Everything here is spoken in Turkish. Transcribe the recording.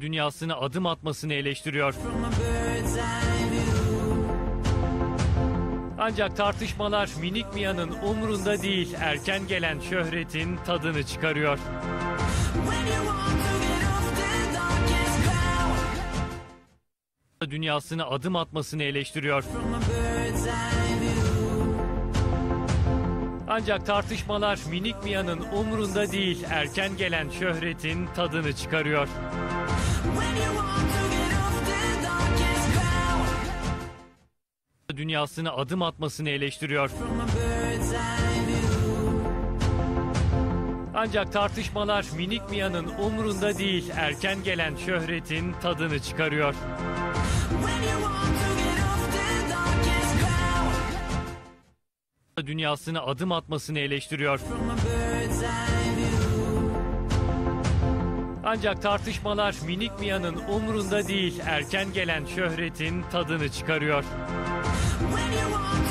dünyasına adım atmasını eleştiriyor. Ancak tartışmalar minik Mia'nın umrunda değil, erken gelen şöhretin tadını çıkarıyor. Dünyasına adım atmasını eleştiriyor. Ancak tartışmalar minik Mia'nın umrunda değil, erken gelen şöhretin tadını çıkarıyor. Dünyasına adım atmasını eleştiriyor. Ancak tartışmalar minik Mia'nın umrunda değil, erken gelen şöhretin tadını çıkarıyor. Dünyasına adım atmasını eleştiriyor. Ancak tartışmalar minik Mia'nın umrunda değil, erken gelen şöhretin tadını çıkarıyor. When you want